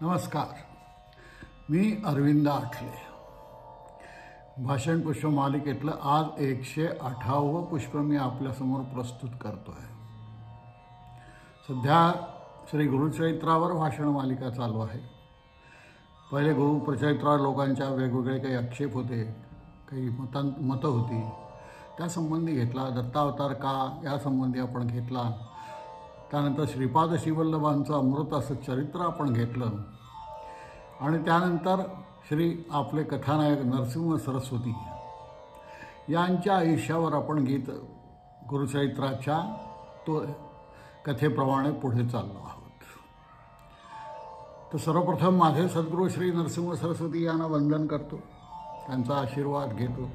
नमस्कार. मी अरविंद आठले भाषण पुष्प मालिकेतलं आज एकशे अठरावं पुष्प मी आपल्यासमोर प्रस्तुत करतो आहे सध्या श्री गुरुचरित्रावर भाषण मालिका चालू आहे. पहिले गुरुप्रचरित्रावर लोकांच्या वेगवेगळे काही आक्षेप होते काही मतां मतं होती. त्यासंबंधी घेतला दत्तावतार का यासंबंधी आपण घेतला. त्यानंतर श्रीपाद शिवल्लभांचं अमृत असं चरित्र आपण घेतलं. आणि त्यानंतर श्री आपले कथानायक नरसिंह सरस्वती यांच्या आयुष्यावर आपण गीत गुरुचरित्राच्या तो कथेप्रमाणे पुढे चाललो आहोत. तर सर्वप्रथम माझे सद्गुरू श्री नरसिंह सरस्वती यांना वंदन करतो. त्यांचा आशीर्वाद घेतो.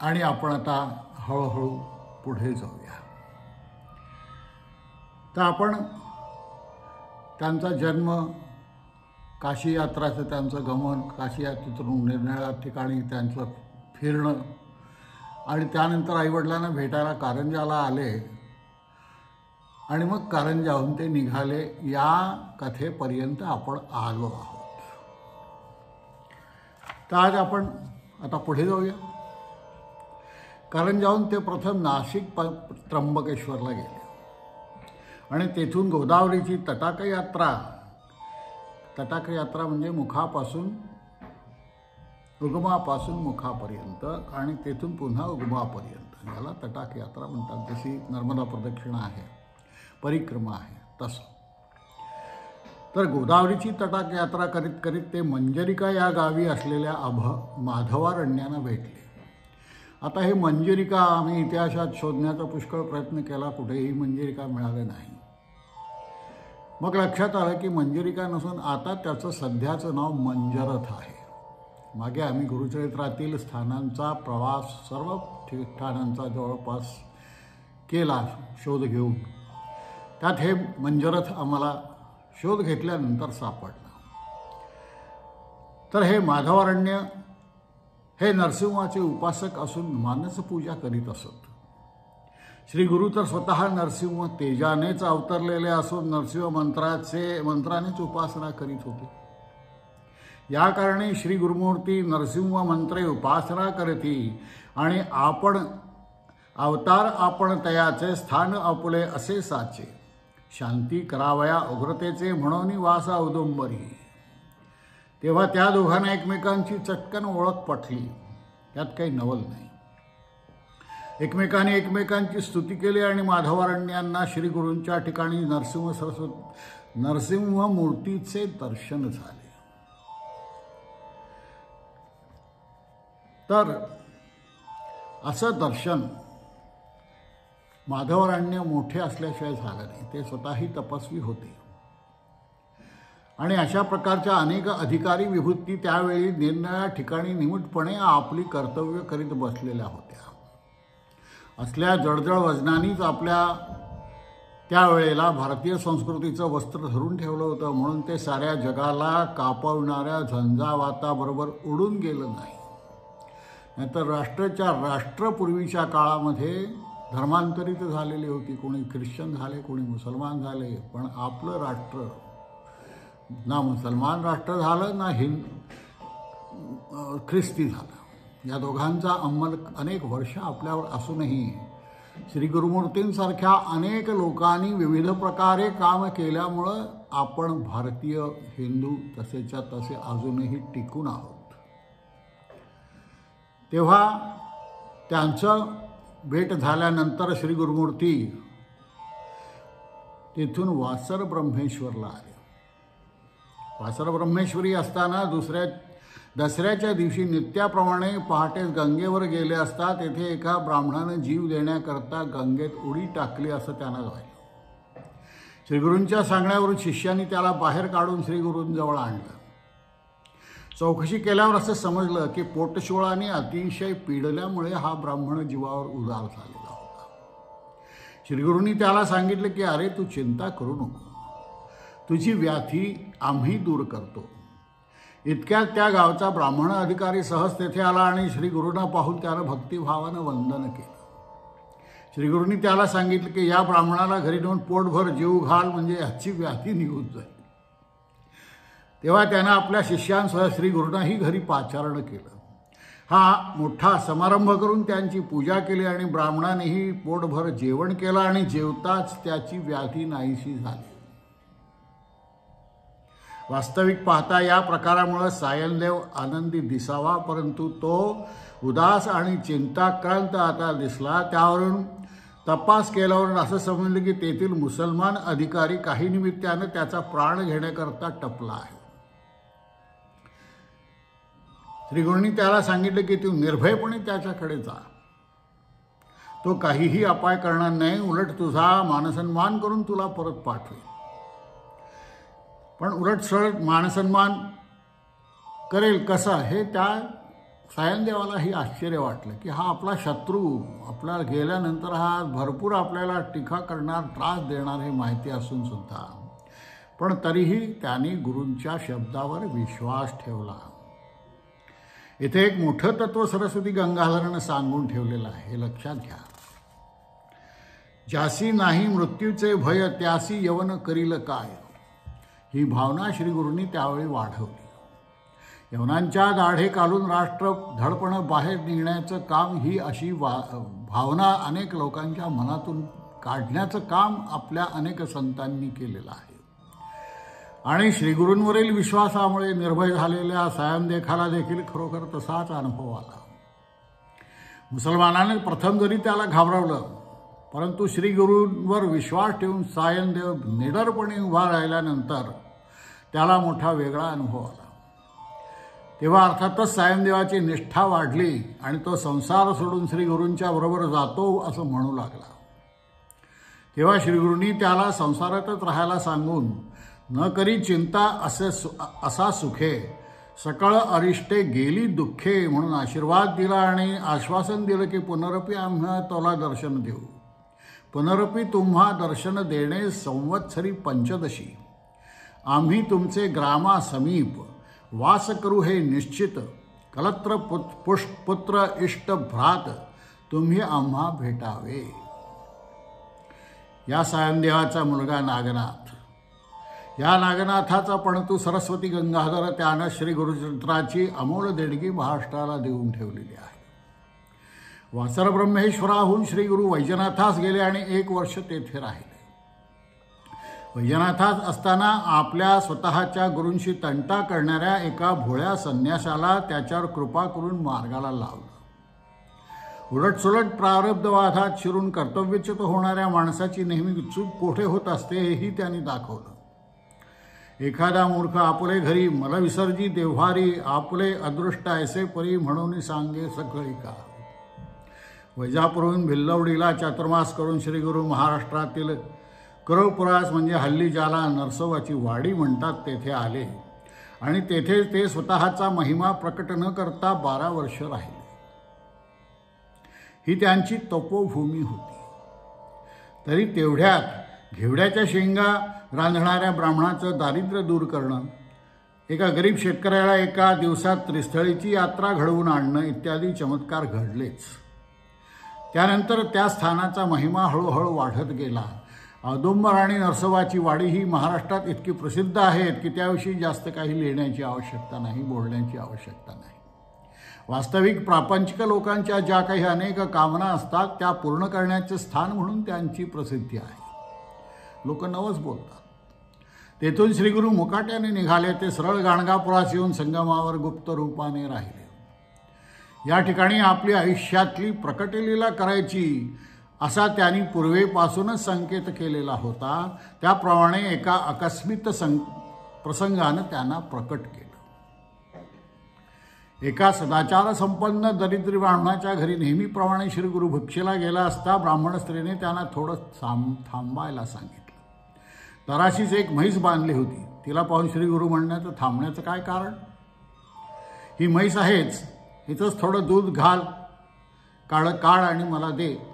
आणि आपण आता हळूहळू पुढे जाऊया. तर आपण त्यांचा जन्म काशी यात्राचं त्यांचं गमन काशी यात्रेतून निरनिळ्या ठिकाणी त्यांचं फिरणं आणि त्यानंतर आईवडिलांना भेटायला कारंजाला आले आणि मग कारंजाहून ते निघाले. या कथेपर्यंत आपण आलो आहोत. तर आज आपण आता पुढे जाऊया. कारंजाहून ते प्रथम नाशिक प त्र्यंबकेश्वरला गेले. आणि तेथून गोदावरीची तटाक यात्रा. तटाक यात्रा म्हणजे मुखापासून उगमापासून मुखापर्यंत आणि तेथून पुन्हा उगमापर्यंत. याला तटाक यात्रा म्हणतात. जशी नर्मदा प्रदक्षिणा आहे परिक्रमा आहे तसं. तर गोदावरीची तटाक यात्रा करीत करीत ते मंजरिका या गावी असलेल्या अभ माधवारण्यानं भेटले. आता हे मंजरिका आम्ही इतिहासात शोधण्याचा पुष्कळ प्रयत्न केला. कुठेही मंजरिका मिळाले नाही. मग लक्षात आलं की मंजरिका नसून आता त्याचं सध्याचं नाव मंजरथ आहे. मागे आम्ही गुरुचरित्रातील स्थानांचा प्रवास सर्व ठिकाणांचा जवळपास केला शोध घेऊन. त्यात हे मंजरथ आम्हाला शोध घेतल्यानंतर सापडलं. तर हे माधवारण्य हे नरसिंहाचे उपासक असून मानसपूजा करीत असत. श्री गुरु तर स्वतः नरसिंह तेजानेच अवतरलेले असून नरसिंह मंत्राचे मंत्रानेच उपासना करीत होते. या कारणे श्री गुरुमूर्ती नरसिंह मंत्रे उपासना करती आणि आपण अवतार आपण तयाचे स्थान आपले असे साचे. शांती करावया उग्रतेचे म्हणून वास औदुंबरी तेव्हा त्या दोघांना एकमेकांची चटकन ओळख पटली. त्यात काही नवल नाही. एकमेकांनी एकमेकांची स्तुती केली आणि माधवारण्यांना श्री गुरूंच्या ठिकाणी नरसिंह सरस्वत नरसिंह मूर्तीचे दर्शन झाले. तर असं दर्शन माधवराण्य मोठे असल्याशिवाय झालं नाही. ते स्वतःही तपस्वी होते. आणि अशा प्रकारच्या अनेक अधिकारी विभूती त्यावेळी निरनिळ्या ठिकाणी निमूटपणे आपली कर्तव्य करीत बसलेल्या होत्या. असल्या जळजळ वजनानीच आपल्या त्यावेळेला भारतीय संस्कृतीचं वस्त्र धरून ठेवलं होतं. म्हणून ते साऱ्या जगाला कापवणाऱ्या झंझावाताबरोबर उडून गेलं नाही. नाहीतर राष्ट्राच्या राष्ट्रपूर्वीच्या काळामध्ये धर्मांतरित झालेली होती. कोणी ख्रिश्चन झाले कोणी मुसलमान झाले. पण आपलं राष्ट्र ना मुसलमान राष्ट्र झालं ना हिंद ख्रिस्ती झालं. या दोघांचा अंमल अनेक वर्ष आपल्यावर असूनही श्री गुरुमूर्तींसारख्या अनेक लोकांनी विविध प्रकारे काम केल्यामुळं आपण भारतीय हिंदू तसेच्या तसे अजूनही टिकून आहोत. तेव्हा त्यांचं भेट झाल्यानंतर श्री गुरुमूर्ती तिथून वासर ब्रह्मेश्वरला आले. वासर ब्रह्मेश्वरी असताना दुसऱ्या दसऱ्याच्या दिवशी नित्याप्रमाणे पहाटे गंगेवर गेले असता तेथे एका ब्राह्मणानं जीव देण्याकरता गंगेत उडी टाकली असं त्यांना गायलं श्रीगुरूंच्या सांगण्यावरून शिष्यांनी त्याला बाहेर काढून श्रीगुरूंजवळ आणलं. चौकशी केल्यावर असं समजलं की पोटशोळाने अतिशय पिडल्यामुळे हा ब्राह्मण जीवावर उदार झालेला होता. श्रीगुरूंनी त्याला सांगितलं की अरे तू चिंता करू नको. तुझी व्याधी आम्ही दूर करतो. इतक्यात त्या गावचा ब्राह्मण अधिकारी सहज तेथे आला आणि श्री गुरुना पाहून त्यानं भक्तिभावानं वंदन केलं. श्रीगुरूंनी त्याला सांगितलं की या ब्राह्मणाला घरी नेऊन पोटभर जीव घाल म्हणजे ह्याची व्याधी निघून जाईल. तेव्हा त्यानं आपल्या शिष्यांसह श्री गुरुनाही घरी पाचारण केलं. हा मोठा समारंभ करून त्यांची पूजा केली आणि ब्राह्मणानेही पोटभर जेवण केलं आणि जेवताच त्याची व्याधी नाहीशी झाली. वास्तविक पाहता या प्रकारामुळं सायनदेव आनंदी दिसावा परंतु तो उदास आणि चिंताक्रांत आता दिसला. त्यावरून तपास केल्यावर असं समजलं की तेथील मुसलमान अधिकारी काही निमित्तानं त्याचा प्राण घेण्याकरता टपला आहे. त्रिगुणी त्याला सांगितलं की तू निर्भयपणे त्याच्याकडे जा. तो काहीही अपाय करणार नाही. उलट तुझा मानसन्मान करून तुला परत पाठवेल पण उलट सरळ मानसन्मान करेल कसा हे त्या सायनदेवालाही आश्चर्य वाटलं की हा आपला शत्रू आपल्याला गेल्यानंतर हा भरपूर आपल्याला टीका करणार त्रास देणार हे माहिती असून सुद्धा. पण तरीही त्यांनी गुरूंच्या शब्दावर विश्वास ठेवला. इथे एक मोठं तत्व सरस्वती गंगाधरनं सांगून ठेवलेलं आहे हे लक्षात घ्या. ज्यासी नाही मृत्यूचे भय त्यासी यवन करील काय? ही भावना श्रीगुरूंनी त्यावेळी वाढवली. यवनांच्या दाढे काढून राष्ट्र धडपणं बाहेर निघण्याचं काम ही अशी वा भावना अनेक लोकांच्या मनातून काढण्याचं काम आपल्या अनेक संतांनी केलेलं आहे. आणि श्रीगुरूंवरील विश्वासामुळे निर्भय झालेल्या सायमदेखाला देखील खरोखर तसाच अनुभव आला. मुसलमानाने प्रथम जरी त्याला घाबरवलं परंतु श्रीगुरूंवर विश्वास ठेवून सायनदेव निडरपणे उभा राहिल्यानंतर त्याला मोठा वेगळा अनुभव आला. तेव्हा अर्थातच सायमदेवाची निष्ठा वाढली आणि तो संसार सोडून श्रीगुरूंच्या बरोबर जातो असं म्हणू लागला. तेव्हा श्रीगुरूंनी त्याला संसारातच राहायला सांगून न करी चिंता असे सु असा सुखे सकळ अरिष्टे गेली दुःखे म्हणून आशीर्वाद दिला आणि आश्वासन दिलं की पुनरपी आम्हा तोला दर्शन देऊ. पुनरपी तुम्हा दर्शन देणे संवत्सरी पंचदशी. आम्ही तुमचे ग्रामा समीप. वास करू हे निश्चित. कलत्र पुत पुत्र इष्ट भ्रात तुम्ही आम्हा भेटावे. या सायनदेवाचा मुलगा नागनाथ. या नागनाथाचा पण तू सरस्वती गंगाधर त्यानं श्री गुरुचरित्राची अमोल देणगी महाराष्ट्राला देऊन ठेवलेली आहे. वासर ब्रह्मेश्वराहून श्री गुरु वैजनाथास गेले आणि एक वर्ष तेथे राहिले वैजनाथात असताना आपल्या स्वतःच्या गुरूंशी तंटा करणाऱ्या एका भोळ्या संन्यासाला त्याच्यावर कृपा करून मार्गाला लावलं. उलटसुलट प्रारब्धवादात शिरून कर्तव्यच्युत होणाऱ्या माणसाची नेहमी चूक कोठे होत असते हेही त्यांनी दाखवलं. एखादा मूर्ख आपले घरी मलविसर्जी देव्हारी आपले अदृष्ट ऐसे परी म्हणून सांगे सगळी का वैजापूरहून भिल्लवडीला चातुर्मास करून श्रीगुरु महाराष्ट्रातील करोपुरास म्हणजे हल्ली ज्याला नरसोबाची वाडी म्हणतात तेथे आले. आणि तेथे ते स्वतःचा महिमा प्रकट न करता बारा वर्ष राहिले. ही त्यांची तपोभूमी होती. तरी तेवढ्यात घेवड्याच्या शेंगा रांधणाऱ्या ब्राह्मणाचं दारिद्र्य दूर करणं एका गरीब शेतकऱ्याला एका दिवसात त्रिस्थळीची यात्रा घडवून आणणं इत्यादी चमत्कार घडलेच. त्यानंतर त्या स्थानाचा महिमा हळूहळू वाढत गेला. औदुंबर आणि नरसोबाची वाडी ही महाराष्ट्रात इतकी प्रसिद्ध आहेत की त्याविषयी जास्त काही लिहिण्याची आवश्यकता नाही बोलण्याची आवश्यकता नाही. वास्तविक प्रापंचिक लोकांच्या ज्या काही अनेक कामना असतात त्या पूर्ण करण्याचे स्थान म्हणून त्यांची प्रसिद्धी आहे. लोक नवस बोलतात. तेथून श्रीगुरु मुकाट्याने निघाले ते सरळ गाणगापुरास येऊन संगमावर गुप्त रूपाने राहिले. या ठिकाणी आपली आयुष्यातली प्रकटलीला करायची असा त्यांनी पूर्वेपासूनच संकेत केलेला होता. त्याप्रमाणे एका आकस्मित सं प्रसंगानं त्यांना प्रकट केलं. एका सदाचार संपन्न दरिद्री ब्राह्मणाच्या घरी नेहमीप्रमाणे श्री गुरु भिक्षेला गेला असता ब्राह्मण स्त्रीने त्यांना थोडं थांब थांबायला सांगितलं. तराशीच एक म्हैस बांधली होती. तिला पाहून श्री गुरु म्हणण्याचं थांबण्याचं काय कारण? ही म्हैस आहेच. इथंच थोडं दूध घाल. काळ काढ आणि मला दे.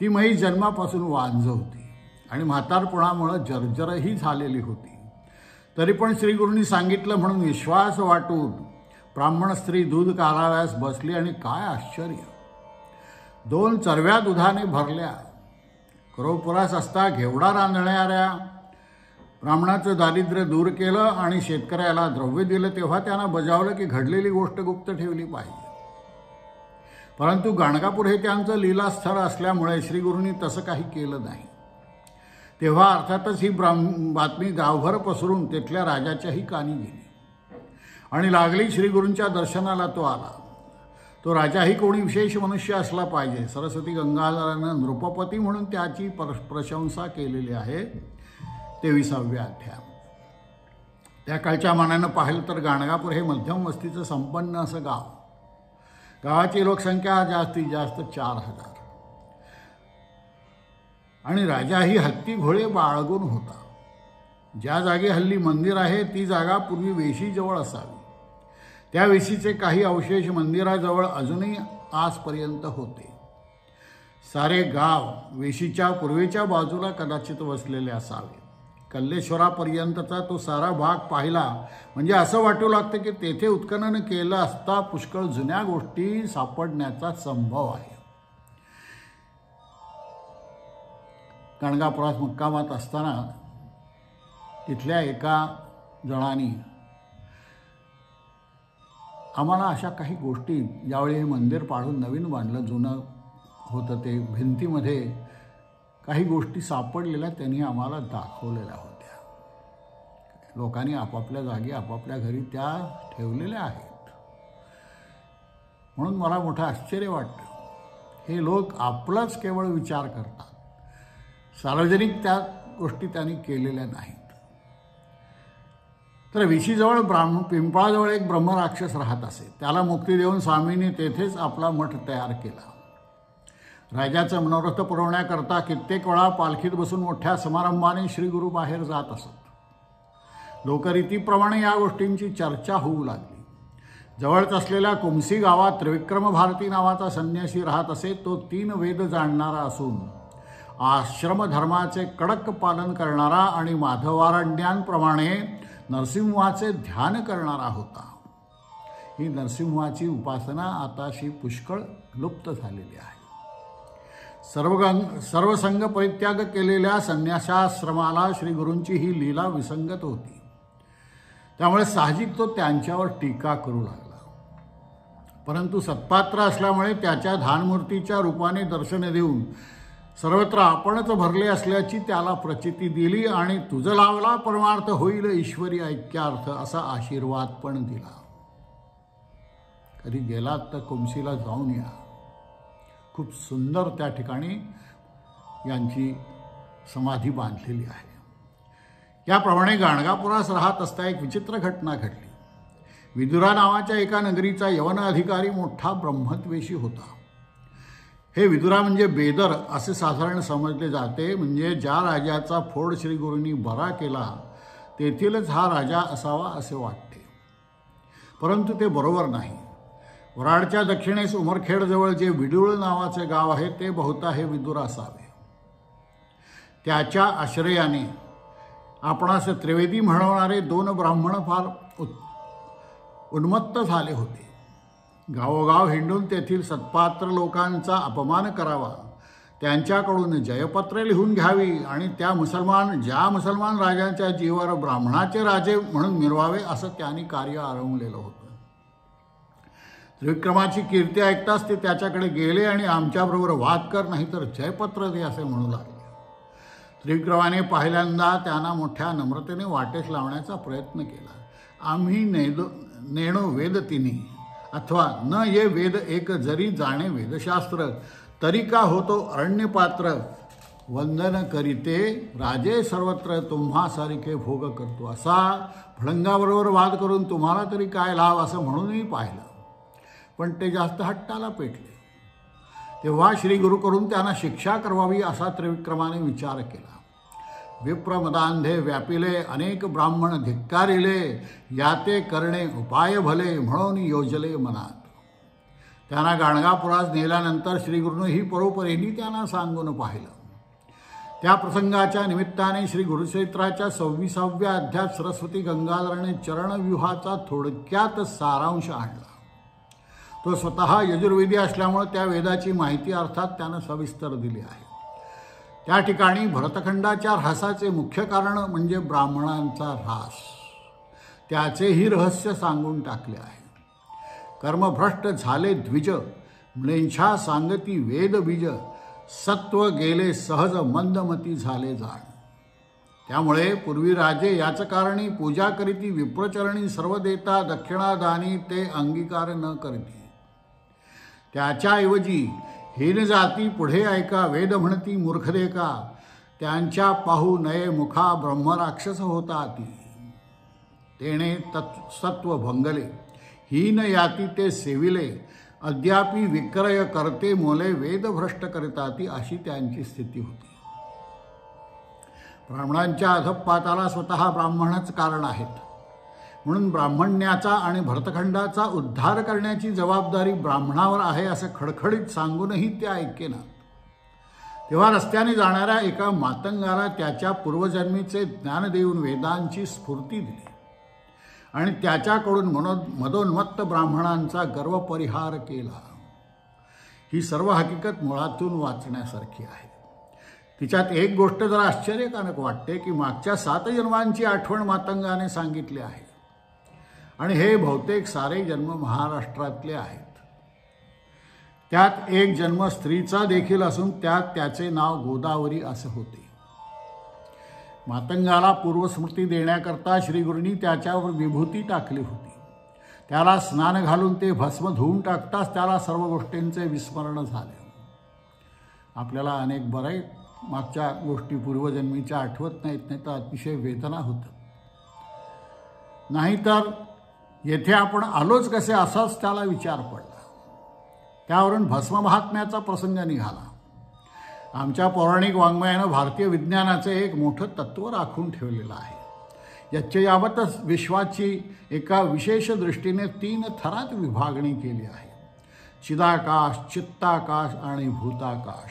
ती म्हैस जन्मापासून वांझ होती. आणि म्हातारपणामुळं जर्जरही झालेली होती. तरी पण श्रीगुरूंनी सांगितलं म्हणून विश्वास वाटून ब्राह्मण स्त्री दूध काढाव्यास बसली आणि काय आश्चर्य. दोन चरव्या दुधाने भरल्या. करोपुरास असता घेवडा रांधणाऱ्या ब्राह्मणाचं दारिद्र्य दूर केलं आणि शेतकऱ्याला द्रव्य दिलं तेव्हा त्यांना बजावलं की घडलेली गोष्ट गुप्त ठेवली पाहिजे. परंतु गाणगापूर हे त्यांचं लीलास्थळ असल्यामुळे श्रीगुरूंनी तसं काही केलं नाही. तेव्हा अर्थातच ही ब्राह्म बातमी गावभर पसरून तिथल्या राजाच्याही कानी गेली. आणि लागली श्रीगुरूंच्या दर्शनाला तो आला. तो राजाही कोणी विशेष मनुष्य असला पाहिजे. सरस्वती गंगाधरानं नृपपती म्हणून त्याची पर प्रशंसा केलेली आहे. तेविसाव्या अध्याय. त्या काळच्या मानानं पाहिलं तर गाणगापूर हे मध्यम वस्तीचं संपन्न असं गाव. गावाची लोकसंख्या जास्तीत जास्त चार हजार. आणि राजाही हत्ती घोळे बाळगून होता. ज्या जागी हल्ली मंदिर आहे ती जागा पूर्वी वेशीजवळ असावी. त्या वेशीचे काही अवशेष मंदिराजवळ अजूनही आजपर्यंत होते. सारे गाव वेशीच्या पूर्वेच्या बाजूला कदाचित वसलेले असावे कल्लेश्वरापर्यंतचा तो सारा भाग पाहिला. म्हणजे असं वाटू लागतं की तेथे उत्खनन केलं असता पुष्कळ जुन्या गोष्टी सापडण्याचा संभव आहे. कणगापुरात मुक्कामात असताना तिथल्या एका जणांनी आम्हाला अशा काही गोष्टी ज्यावेळी हे मंदिर पाडून नवीन बांधलं जुनं होतं ते भिंतीमध्ये काही गोष्टी सापडलेल्या त्यांनी आम्हाला दाखवलेल्या होत्या. लोकांनी आपापल्या जागी आपापल्या घरी त्या ठेवलेल्या आहेत. म्हणून मला मोठं आश्चर्य वाटतं. हे लोक आपलाच केवळ विचार करतात. सार्वजनिक त्या गोष्टी त्यांनी केलेल्या नाहीत. तर विशीजवळ ब्राह्म पिंपळाजवळ एक ब्रह्मराक्षस राहत असे. त्याला मुक्ती देऊन स्वामींनी तेथेच आपला मठ तयार केला. राजाचं मनोरथ पुरवण्याकरता कित्येक वेळा पालखीत बसून मोठ्या समारंभाने श्रीगुरू बाहेर जात असत. लोकरीतीप्रमाणे या गोष्टींची चर्चा होऊ लागली. जवळच असलेल्या कुमसी गावात त्रिविक्रम भारती नावाचा संन्यासी राहत असे तो तीन वेद जाणणारा असून आश्रमधर्माचे कडक पालन करणारा आणि माधवारण्यांप्रमाणे नरसिंहाचे ध्यान करणारा होता. ही नरसिंहाची उपासना आताशी पुष्कळ लुप्त झालेली आहे. सर्वगंग सर्वसंग परित्याग केलेल्या संन्यासाश्रमाला श्रीगुरूंची ही लीला विसंगत होती. त्यामुळे साहजिक तो त्यांच्यावर टीका करू लागला. परंतु सत्पात्र असल्यामुळे त्याच्या धानमूर्तीच्या रूपाने दर्शन देऊन सर्वत्र आपणच भरले असल्याची त्याला प्रचिती दिली आणि तुझं लावला परमार्थ होईल ईश्वरी ऐक्यार्थ असा आशीर्वाद पण दिला. कधी गेलात तर कुमसीला जाऊन या. खूप सुंदर त्या ठिकाणी यांची समाधी बांधलेली आहे. याप्रमाणे गाणगापुरास राहत असता एक विचित्र घटना घडली. विदुरा नावाच्या एका नगरीचा यवन अधिकारी मोठा ब्रह्मद्वेषी होता. हे विदुरा म्हणजे बेदर असे साधारण समजले जाते म्हणजे ज्या राजाचा फोड श्रीगुरूंनी बरा केला तेथीलच हा राजा असावा असे वाटते. परंतु ते बरोबर नाही. वराडच्या दक्षिणेस उमरखेडजवळ जे विडुळ नावाचे गाव आहे ते बहुता हे विदुर असावे. त्याच्या आश्रयाने आपणास त्रिवेदी म्हणवणारे दोन ब्राह्मण फार उन्मत्त झाले होते. गावोगाव हिंडून तेथील सत्पात्र लोकांचा अपमान करावा त्यांच्याकडून जयपत्रे लिहून घ्यावी आणि त्या मुसलमान ज्या मुसलमान राजांच्या जीवावर ब्राह्मणाचे राजे म्हणून मिरवावे असं त्यांनी कार्य आरंभलेलं होतं. त्रिविक्रमाची कीर्ती ऐकताच ते त्याच्याकडे गेले आणि आमच्याबरोबर वाद कर नाही तर जयपत्र दे असे म्हणू लागले. त्रिविक्रमाने पहिल्यांदा त्यांना मोठ्या नम्रतेने वाटेस लावण्याचा प्रयत्न केला. आम्ही नेदो नेणो वेद तिने अथवा न ये वेद एक जरी जाणे वेदशास्त्र तरी का होतो अरण्यपात्र? वंदन करीते राजे सर्वत्र तुम्हासारखे भोग करतो असा फळंगाबरोबर वाद करून तुम्हाला तरी काय लाभ? असं म्हणूनही पाहिलं. पण ते जास्त हट्टाला पेटले. तेव्हा श्री गुरुकडून त्यांना शिक्षा करवावी असा त्रिविक्रमाने विचार केला. विप्रमदांधे व्यापिले अनेक ब्राह्मण धिक्कारिले याते करणे उपाय भले म्हणून योजले मनात. त्यांना गाणगापुरास नेल्यानंतर श्रीगुरूनं ही परोपरीने त्यांना सांगून पाहिलं. त्या प्रसंगाच्या निमित्ताने श्री गुरुचरित्राच्या सव्वीसाव्या अध्यात सरस्वती गंगाधराने चरणव्यूहाचा थोडक्यात सारांश आणला. तो स्वतः यजुर्वेदी असल्यामुळं त्या वेदाची माहिती अर्थात त्यानं सविस्तर दिली आहे. त्या ठिकाणी भरतखंडाच्या ऱ्हासाचे मुख्य कारण म्हणजे ब्राह्मणांचा ऱ्हास त्याचेही रहस्य सांगून टाकले आहे. कर्मभ्रष्ट झाले द्विज म्लेंछा सांगती वेदबीज सत्व गेले सहज मंदमती झाले जाण. त्यामुळे पूर्वी राजे याच कारणी पूजा करीती विप्रचरणी सर्व देता दक्षिणादानी ते अंगीकार न करती. त्याच्याऐवजी हीन जाती पुढे ऐका वेद म्हणती मूर्ख का? त्यांच्या पाहू नये मुखा ब्रह्मराक्षस होता ती तेणे तत् सत्व भंगले हीन याती ते सेविले. अद्यापी विक्रय करते मोले वेदभ्रष्ट करता ती अशी त्यांची स्थिती होती. ब्राह्मणांच्या अधपाताला स्वतः ब्राह्मणच कारण आहेत. म्हणून ब्राह्मण्याचा आणि भरतखंडाचा उद्धार करण्याची जबाबदारी ब्राह्मणावर आहे असं खडखडीत सांगूनही ते ऐकेना तेव्हा रस्त्याने जाणाऱ्या एका मातंगाला त्याच्या पूर्वजन्मीचे ज्ञान देऊन वेदांची स्फूर्ती दिली. आणि त्याच्याकडून मनो मदोन्मत्त ब्राह्मणांचा गर्वपरिहार केला. ही सर्व हकीकत मुळातून वाचण्यासारखी आहे. तिच्यात एक गोष्ट जरा आश्चर्यकारक वाटते की मागच्या सात जन्मांची आठवण मातंगाने सांगितली आहे. आणि हे बहुतेक सारे जन्म महाराष्ट्रातले आहेत. त्यात एक जन्म स्त्रीचा देखील असून त्यात त्याचे नाव गोदावरी असे होते. मातंगाला पूर्वस्मृती देण्याकरता श्रीगुरूंनी त्याच्यावर विभूती टाकली होती. त्याला स्नान घालून ते भस्म धुवून टाकताच त्याला सर्व गोष्टींचे विस्मरण झाले. आपल्याला अनेक बरे मागच्या गोष्टी पूर्वजन्मीच्या आठवत नाहीत नाही तर अतिशय वेदना होतं नाहीतर येथे आपण आलोच कसे असाच त्याला विचार पडला. त्यावरून भस्म महात्म्याचा प्रसंग निघाला. आमच्या पौराणिक वाङ्मयानं भारतीय विज्ञानाचं एक मोठं तत्त्व राखून ठेवलेलं आहे. याच्या यावतच विश्वाची एका विशेष दृष्टीने तीन थरात विभागणी केली आहे. चिदाकाश चित्ताकाश आणि भूताकाश.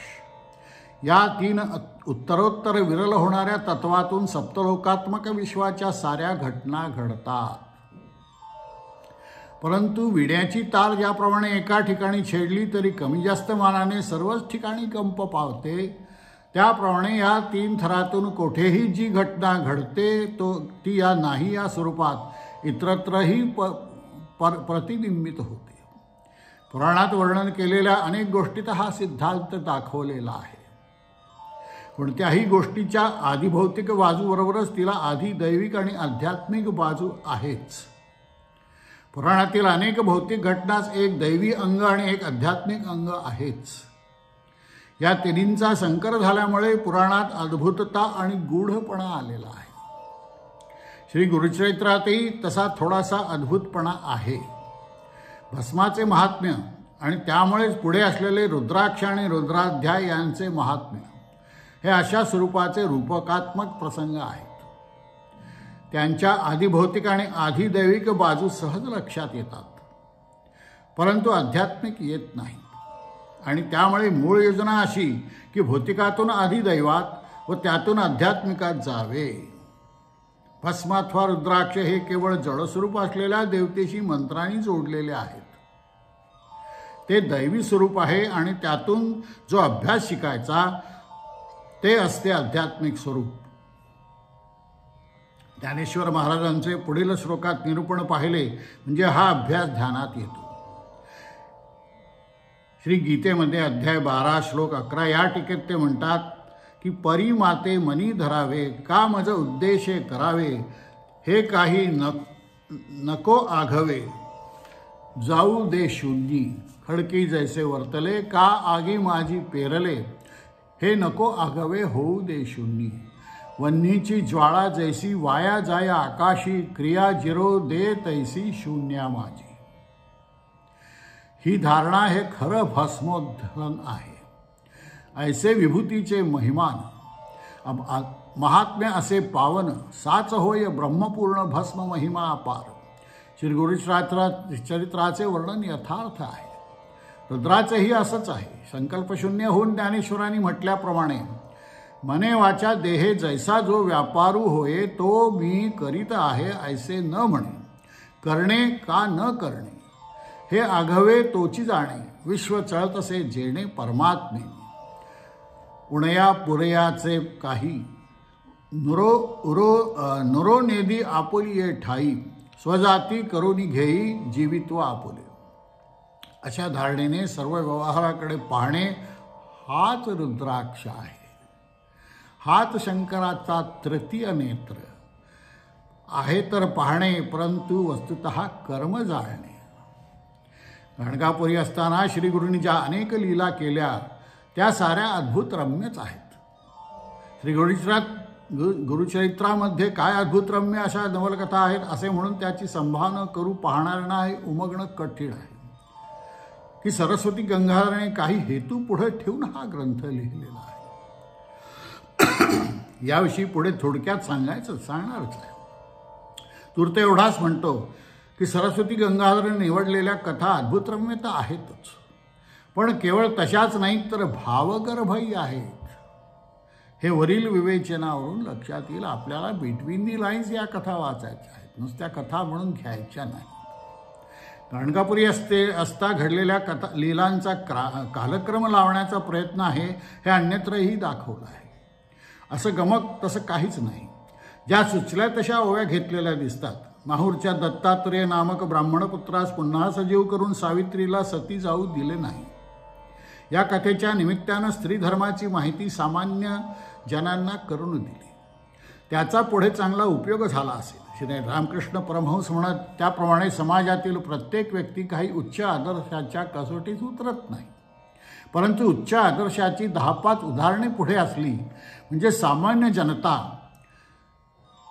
या तीन उत्तरोत्तर विरल होणाऱ्या तत्वातून सप्तलोकात्मक विश्वाच्या साऱ्या घटना घडतात. परंतु विड्याची तार ज्याप्रमाणे एका ठिकाणी छेडली तरी कमी जास्त मानाने सर्वच ठिकाणी कंप पावते. त्याप्रमाणे या तीन थरातून कोठेही जी घटना घडते तो ती या नाही या स्वरूपात. इतरत्रही प पर प्रतिबिंबित होते. पुराणात वर्णन केलेल्या अनेक गोष्टीत हा सिद्धांत दाखवलेला आहे. कोणत्याही गोष्टीच्या आधिभौतिक बाजूबरोबरच तिला आधी दैविक आणि आध्यात्मिक बाजू आहेच. पुराणातील अनेक भौतिक घटनाच एक दैवी अंग आणि एक आध्यात्मिक अंग आहेच. या तिन्हींचा संकर झाल्यामुळे पुराणात अद्भुतता आणि गूढपणा आलेला आहे. श्री गुरुचरित्रातही तसा थोडासा अद्भुतपणा आहे. भस्माचे महात्म्य आणि त्यामुळेच पुढे असलेले रुद्राक्ष आणि रुद्राध्याय यांचे महात्म्य हे अशा स्वरूपाचे रूपकात्मक प्रसंग आहेत. त्यांच्या आधिभौतिक आणि आधिदैविक बाजू सहज लक्षात येतात. परंतु आध्यात्मिक येत नाही. आणि त्यामुळे मूळ योजना अशी की भौतिकातून आधी दैवात व त्यातून आध्यात्मिकात जावे. भस्माथवा रुद्राक्ष हे केवळ जडस्वरूप असलेल्या देवतेशी मंत्रांनी जोडलेले आहेत. ते दैवी स्वरूप आहे आणि त्यातून जो अभ्यास शिकायचा ते असते आध्यात्मिक स्वरूप. ज्ञानेश्वर महाराजांचे पुढील श्लोकात निरूपण पाहिले म्हणजे हा अभ्यास ध्यानात येतो. श्री गीतेमध्ये अध्याय बारा श्लोक अकरा या टीकेत ते म्हणतात की परिमाते मनी धरावे का मज उद्देशे करावे हे काही न नको आघवे. जाऊ दे शून्यी खडकी जैसे वर्तले का आगी माझी पेरले हे नको आघवे होऊ दे शून्यी. वन्नीची ज्वाळा जैसी वाया जाया आकाशी क्रिया जिरो दे तैसी शून्या माझी. ही धारणा हे खरं भस्मोद्धन आहे. ऐसे विभूतीचे महिमान महात्म्य असे पावन साच होय ब्रह्मपूर्ण भस्म महिमा अपार श्री गुरुचरित्रा चरित्राचे वर्णन यथार्थ आहे. रुद्राचंही असंच आहे. संकल्पशून्य होऊन ज्ञानेश्वरांनी म्हटल्याप्रमाणे मने वाचा देहे जैसा जो व्यापारू होय तो मी करीत आहे ऐसे न म्हणे. करणे का न करणे? हे आघवे तोची जाणे विश्व चळत असे जेणे परमात्मे. उणया पुरयाचे काही. नुरो उरो अ, नुरो नेदी आपुली ठाई स्वजाती करुणी घेई जीवित्व आपुले. अशा धारणेने सर्व व्यवहाराकडे पाहणे हाच रुद्राक्ष आहे. हाच शंकराचा तृतीय नेत्र. आहे तर पाहणे परंतु वस्तुत कर्म जाळणे. गाणगापुरी असताना श्रीगुरूंनी ज्या अनेक लीला केल्या त्या साऱ्या अद्भुत रम्यच आहेत. श्री गुरुचरित्रात गु गुरुचरित्रामध्ये काय अद्भुत रम्य अशा नवलकथा आहेत असे म्हणून त्याची संभावना करू पाहणाऱ्यांना हे उमगणं कठीण आहे. की सरस्वती गंगाधरने काही हेतू पुढे ठेवून हा ग्रंथ लिहिलेला आहे. याविषयी पुढे थोडक्यात सांगायचं सांगणारच आहे. तूर्त एवढाच म्हणतो की सरस्वती गंगाधरने निवडलेल्या कथा अद्भुतरम्य तर आहेतच. पण केवळ तशाच नाहीत तर भावगर्भही आहेत. हे वरील विवेचनावरून लक्षात येईल आपल्याला बिटवीन दी लाईन्स या कथा वाचायच्या आहेत. नुसत्या कथा म्हणून घ्यायच्या नाही गाणगापुरी असते असता घडलेल्या कथा लीलांचा क्रा कालक्रम लावण्याचा प्रयत्न आहे हे अन्यत्रही दाखवलं आहे. असं गमक तसं काहीच नाही. ज्या सुचल्या तशा ओव्या घेतलेल्या दिसतात. माहूरच्या दत्तात्रेय नामक ब्राह्मणपुत्रास पुन्हा सजीव करून सावित्रीला सती जाऊ दिले नाही. या कथेच्या निमित्तानं स्त्री धर्माची माहिती सामान्य जनांना करून दिली. त्याचा पुढे चांगला उपयोग झाला असेल. श्री रामकृष्ण परमहंस म्हणत त्याप्रमाणे समाजातील प्रत्येक व्यक्ती काही उच्च आदर्शाच्या कसोटीत उतरत नाही. परंतु उच्च आदर्शाची दहा पाच उदाहरणे पुढे असली म्हणजे सामान्य जनता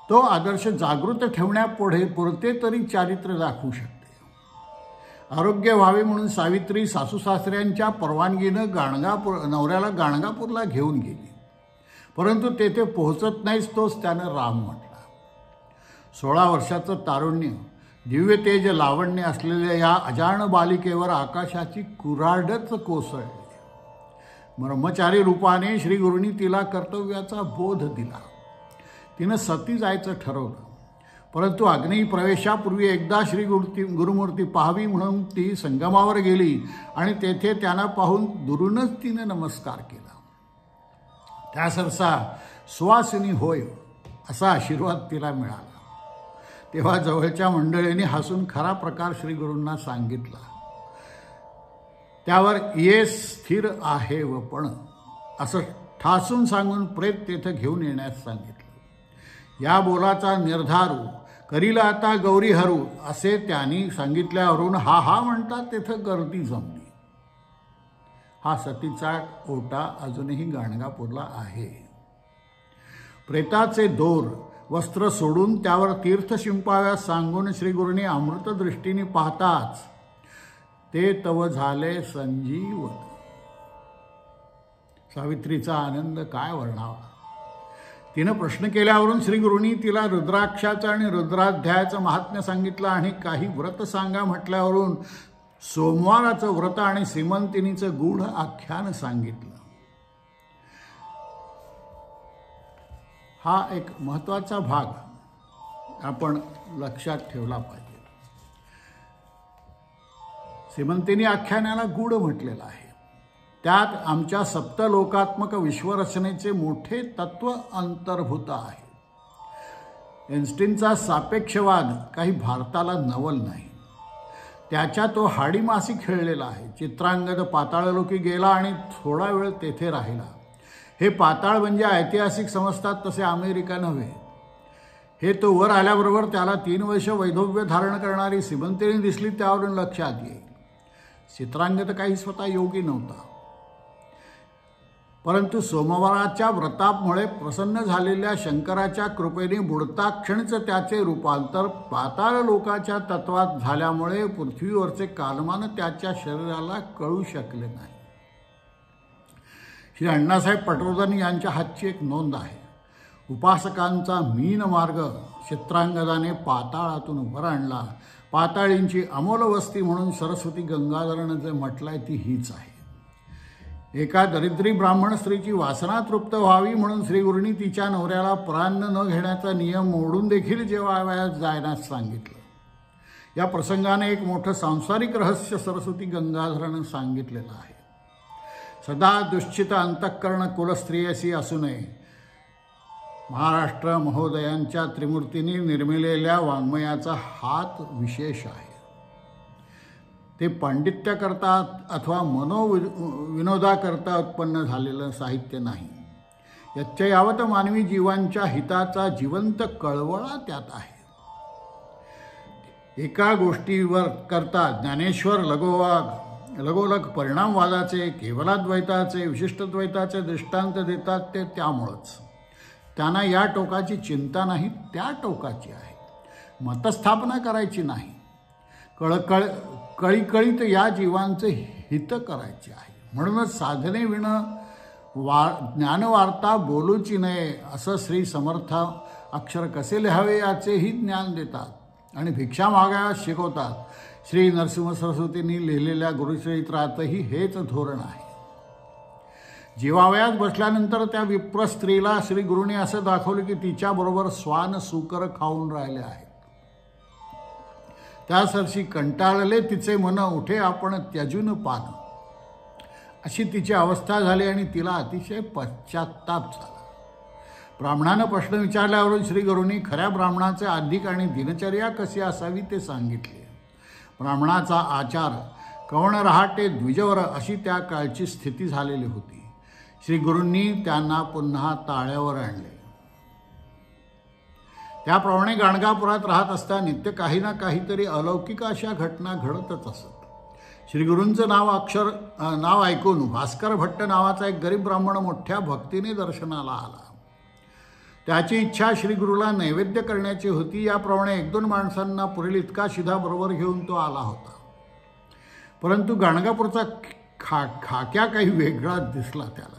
तो आदर्श जागृत ठेवण्यापुढे पुरते तरी चारित्र्य दाखवू शकते. आरोग्य व्हावे म्हणून सावित्री सासू सासऱ्यांच्या परवानगीनं गाणगापूर नवऱ्याला गाणगापूरला घेऊन गेली. परंतु तेथे पोहोचत नाहीच तोच त्यानं राम म्हटला. सोळा वर्षाचं तारुण्य दिव्य तेज लावण्य असलेल्या या अजाण बालिकेवर आकाशाची कुराडच कोसळली. ब्रह्मचारी रूपाने श्रीगुरूंनी तिला कर्तव्याचा बोध दिला. तिनं सती जायचं ठरवलं. परंतु अग्नी प्रवेशापूर्वी एकदा श्री गुरुती गुरुमूर्ती पाहावी म्हणून ती संगमावर गेली आणि तेथे त्यांना पाहून दुरूनच तिनं नमस्कार केला. त्या सरसा सुवासिनी होय असा आशीर्वाद तिला मिळाला. तेव्हा जवळच्या मंडळींनी हसून खरा प्रकार श्रीगुरूंना सांगितला. त्यावर ये स्थिर आहे व पण. असं ठासून सांगून प्रेत तेथं घेऊन येण्यास सांगितलं. या बोलाचा निर्धारू करीला आता गौरी हरू असे त्यांनी सांगितल्यावरून हा हा म्हणतात तेथं गर्दी जमली. हा सतीचा ओटा अजूनही गाणगापूरला आहे. प्रेताचे दोर वस्त्र सोडून त्यावर तीर्थ शिंपाव्यास सांगून श्रीगुरूंनी अमृतदृष्टीने पाहताच ते तव झाले संजीव सावित्रीचा आनंद काय वर्णावा? तिनं प्रश्न केल्यावरून श्रीगुरूंनी तिला रुद्राक्षाचं आणि रुद्राध्यायाचं महात्म्य सांगितलं आणि काही व्रत सांगा म्हटल्यावरून सोमवाराचं व्रत आणि श्रीमंतिनीचं गूढ आख्यान सांगितलं. हा एक महत्त्वाचा भाग आपण लक्षात ठेवला पाहिजे. श्रीमंतीनी आख्यानाला गूढ म्हटलेलं आहे. त्यात आमच्या सप्तलोकात्मक विश्वरचनेचे मोठे तत्व अंतर्भूत आहे. एन्स्टीनचा सापेक्षवाद काही भारताला नवल नाही. त्याच्या तो हाडीमासी खेळलेला आहे. चित्रांगद पाताळलोकी गेला आणि थोडा वेळ तेथे राहिला. हे पाताळ म्हणजे ऐतिहासिक समजतात तसे अमेरिका नव्हे. हे तो वर आल्याबरोबर त्याला तीन वर्ष वैधव्य धारण करणारी श्रीमंतिनी दिसली त्यावरून लक्षात येईल. चित्रांगद काही स्वतः योगी नव्हता. परंतु सोमवाराच्या व्रतामुळे प्रसन्न झालेल्या शंकराच्या कृपेने बुडता क्षणच त्याचे रूपांतर पाताळ लोकाच्या तत्वात झाल्यामुळे पृथ्वीवरचे कालमान त्याच्या शरीराला कळू शकले नाही. श्री अण्णासाहेब पटवर्धन यांच्या हातची एक नोंद आहे. उपासकांचा मीन मार्ग चित्रांगदाने पाताळातून वर आणला पाताळींची अमोल वस्ती म्हणून सरस्वती गंगाधरनं जे म्हटलंय ती हीच आहे. एका दरिद्री ब्राह्मण स्त्रीची वासना तृप्त व्हावी म्हणून श्रीगुरूंनी तिच्या नवऱ्याला प्राण न घेण्याचा नियम मोडून देखील जेवावयास जायनास सांगितलं. या प्रसंगाने एक मोठं सांसारिक रहस्य सरस्वती गंगाधरनं सांगितलेलं आहे. सदा दुश्चित अंतःकरण कुलस्त्रियसी असू नये. महाराष्ट्र महोदयांच्या त्रिमूर्तींनी निर्मिलेल्या वाङ्मयाचा हात विशेष आहे. ते पांडित्य करतात अथवा मनोवि विनोदाकरता उत्पन्न झालेलं साहित्य नाही. यावत मानवी जीवांच्या हिताचा जिवंत कळवळा त्यात आहे. एका गोष्टीवर करता ज्ञानेश्वर लगोवाग लगोलग परिणामवादाचे केवलाद्वैताचे विशिष्टद्वैताचे दृष्टांत देतात ते त्यामुळंच. त्यांना या टोकाची चिंता नाही त्या टोकाची आहे. मतस्थापना करायची नाही. कळकळ कळीकळीत या जीवांचे हित करायचे आहे. म्हणूनच साधने विणं वा ज्ञानवार्ता बोलूची नये असं श्री समर्थ अक्षर कसे लिहावे याचेही ज्ञान देतात आणि भिक्षा मागायला शिकवतात. श्री नरसिंह सरस्वतींनी लिहिलेल्या गुरुचरित्रातही हेच धोरण आहे. जीवावयात बसल्यानंतर त्या विप्र स्त्रीला श्री गुरुने असं दाखवलं की तिच्याबरोबर स्वान सुकर खाऊन राहिले आहेत. त्यासरशी कंटाळले तिचे मन उठे आपण त्यजून पान अशी तिची अवस्था झाली आणि तिला अतिशय पश्चाताप झाला. ब्राह्मणानं प्रश्न विचारल्यावरून श्री गुरुंनी खऱ्या ब्राह्मणाचे अधिक आणि दिनचर्या कशी असावी ते सांगितले. ब्राह्मणाचा आचार कवण रहाटे द्विजवर अशी त्या काळची स्थिती झालेली होती. श्रीगुरूंनी त्यांना पुन्हा ताळ्यावर आणले. त्याप्रमाणे गाणगापुरात राहत असता नित्य काही ना काहीतरी अलौकिक अशा घटना घडतच असत. श्रीगुरूंचं नाव अक्षर नाव ऐकून भास्कर भट्ट नावाचा एक गरीब ब्राह्मण मोठ्या भक्तीने दर्शनाला आला. त्याची इच्छा श्री गुरुला नैवेद्य करण्याची होती. याप्रमाणे एक दोन माणसांना पुरेल इतका शिधा बरोबर घेऊन तो आला होता. परंतु गाणगापूरचा खा खाक्या काही वेगळा दिसला त्याला.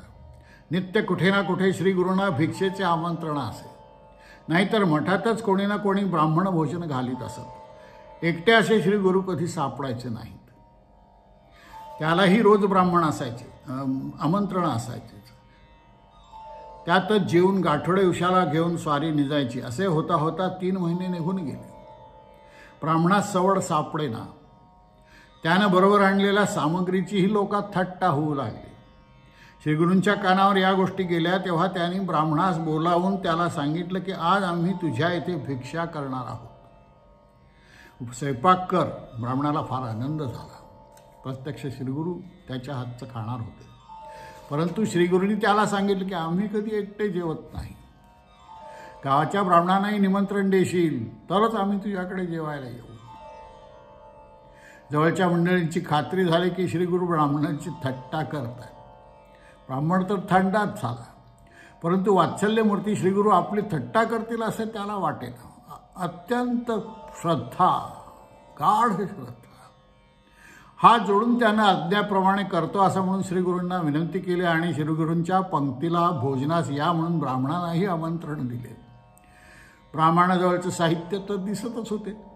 नित्य कुठे ना कुठे श्री गुरुंना भिक्षेचे आमंत्रण असे. नाहीतर मठातच कोणी ना कोणी ब्राह्मण भोजन घालीत असत. एकटे असे श्री गुरु कधी सापडायचे नाहीत. त्यालाही रोज ब्राह्मण असायचे आमंत्रण असायचे. त्यातच जेवून गाठोडे उशाला घेऊन स्वारी निजायची असे होता होता तीन महिने निघून गेले. ब्राह्मणास सवड सापडेना. त्यानं बरोबर आणलेल्या सामग्रीचीही लोकात थट्टा होऊ लागली. श्रीगुरूंच्या कानावर या गोष्टी गेल्या तेव्हा त्यांनी ब्राह्मणास बोलावून त्याला सांगितलं की आज आम्ही तुझ्या इथे भिक्षा करणार आहोत. स्वयंपाक कर. ब्राह्मणाला फार आनंद झाला. प्रत्यक्ष श्रीगुरू त्याच्या हातचं खाणार होते. परंतु श्रीगुरूंनी त्याला सांगितलं की आम्ही कधी एकटे जेवत नाही. गावाच्या ब्राह्मणांनाही निमंत्रण देशील तरच आम्ही तुझ्याकडे जेवायला येऊ. जवळच्या मंडळींची खात्री झाली की श्रीगुरू ब्राह्मणांची थट्टा करतात ब्राह्मण तर थंडाच झाला. परंतु वात्सल्यमूर्ती श्रीगुरू आपली थट्टा करतील असे त्याला वाटेल. अत्यंत श्रद्धा गाढ श्रद्धा. हा जोडून त्यानं अज्ञाप्रमाणे करतो असं म्हणून श्रीगुरूंना विनंती केली आणि श्रीगुरूंच्या पंक्तीला भोजनास या म्हणून ब्राह्मणांनाही आमंत्रण दिले. ब्राह्मणाजवळचं साहित्य तर दिसतच होते.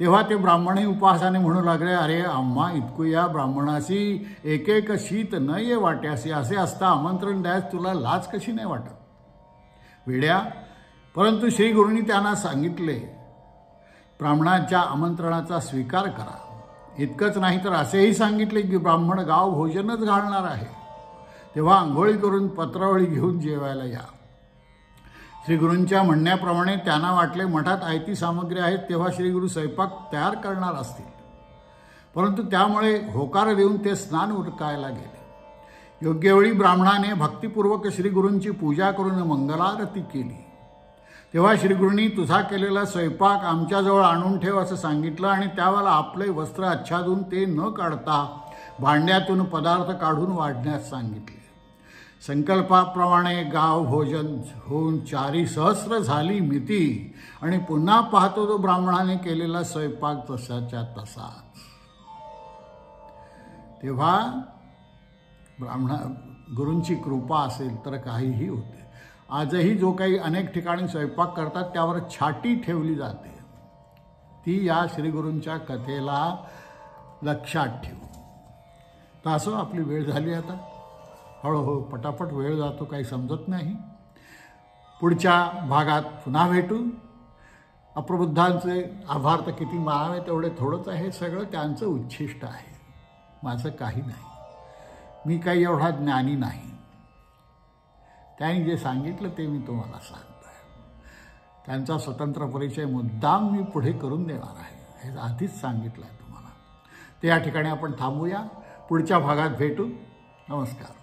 तेव्हा ते ब्राह्मणही उपहासाने म्हणू लागले अरे आम्हा इतकू या ब्राह्मणाशी एक एक शीत न ये वाट्यासी असे असता आमंत्रण द्यास तुला लाज कशी नाही वाटत? वेड्या परंतु श्री गुरुंनी त्यांना सांगितले ब्राह्मणाच्या आमंत्रणाचा स्वीकार करा. इतकंच नाही तर असेही सांगितले की ब्राह्मण गाव भोजनच घालणार आहे. तेव्हा आंघोळी करून पत्रावळी घेऊन जेवायला या. श्रीगुरूंच्या म्हणण्याप्रमाणे त्यांना वाटले मठात आयती सामग्री आहेत तेव्हा श्रीगुरू स्वयंपाक तयार करणार असतील. परंतु त्यामुळे होकार देऊन ते स्नान उरकायला गेले. योग्य वेळी ब्राह्मणाने भक्तिपूर्वक श्रीगुरूंची पूजा करून मंगलारती केली. तेव्हा श्रीगुरूंनी तुझा केलेला स्वयंपाक आमच्याजवळ आणून ठेव असं सांगितलं आणि त्यावेळेला आपले वस्त्र आच्छादून ते न काढता भांड्यातून पदार्थ काढून वाढण्यास सांगितले. संकल्पाप्रमाणे गाव भोजन होऊन चारी सहस्र झाली मिती आणि पुन्हा पाहतो तो ब्राह्मणाने केलेला स्वयंपाक तसाच्या तसा तेव्हा ब्राह्मणा गुरूंची कृपा असेल तर काहीही होते. आजही जो काही अनेक ठिकाणी स्वयंपाक करतात त्यावर छाटी ठेवली जाते. ती या श्रीगुरूंच्या कथेला लक्षात ठेवू. तर असं आपली वेळ झाली आता. हळूहळू पटापट वेळ जातो काही समजत नाही. पुढच्या भागात पुन्हा भेटू. अप्रबुद्धांचे आभार तर किती मानावे तेवढे थोडंच आहे सगळं त्यांचं उच्छिष्ट आहे. माझं काही नाही. मी काही एवढा ज्ञानी नाही. त्यांनी जे सांगितलं ते मी तुम्हाला सांगतो आहे त्यांचा स्वतंत्र परिचय मुद्दाम मी पुढे करून देणार आहे. हे आधीच सांगितलं आहे तुम्हाला. ते या ठिकाणी आपण थांबूया. पुढच्या भागात भेटू. नमस्कार.